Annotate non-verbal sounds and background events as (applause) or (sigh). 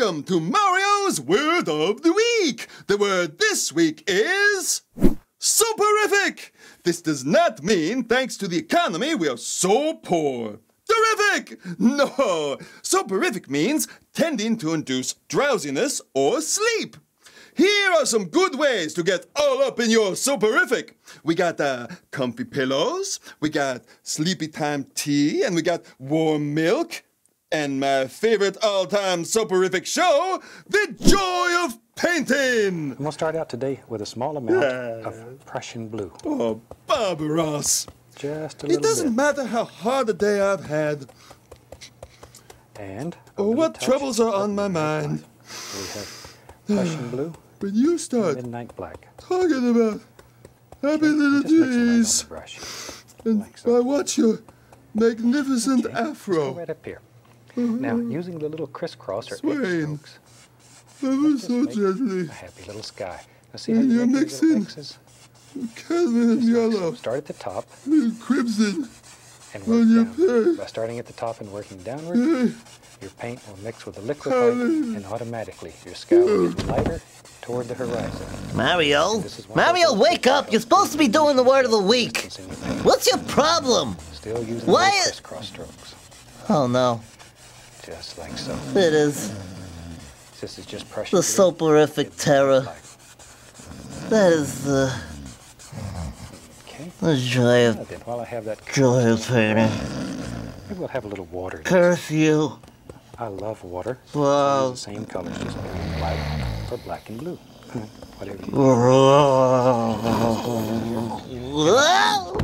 Welcome to Mario's Word of the Week. The word this week is soporific. This does not mean thanks to the economy we are so poor. Terrific! No, soporific means tending to induce drowsiness or sleep. Here are some good ways to get all up in your soporific. We got uh, comfy pillows, we got sleepy time tea, and we got warm milk. And my favorite all time soporific show, The Joy of Painting! And we'll start out today with a small amount of Prussian blue. Oh, Bob Ross! Just a little It doesn't bit. matter how hard a day I've had And or what troubles are on my mind. We have Prussian blue, (sighs) When you start midnight black. talking about happy little Just mix it right on the days and like so. I watch your magnificent Okay, afro. right up here. Mm-hmm. Now, using the little crisscross or edge Swaying. strokes, Ever just so make gently, a happy little sky. Now see how And you you're make these little mixing X's? Cadmium Just yellow, Start at the top and crimson. and On work your down. pen. By starting at the top and working downward, Hey, your paint will mix with the liquid white, and automatically your sky will get lighter toward the horizon. Mario? This is one Mario, wake up! You're supposed to be doing the word of the week! Distance in your paint. What's your problem? Still using Why- those crisscross strokes, Oh no, just like so. It is. This is just pressure. The soporific terror. That is the. Okay. The joy of. Then, while I have that. Joy of painting. Maybe we'll have a little water. Curse you. I love water. Wow. the same colors, just white or black and blue. Whatever. You